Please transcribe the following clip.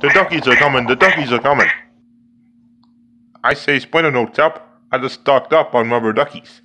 The duckies are coming, the duckies are coming. I say, Splinter, no notes up. I just stocked up on rubber duckies.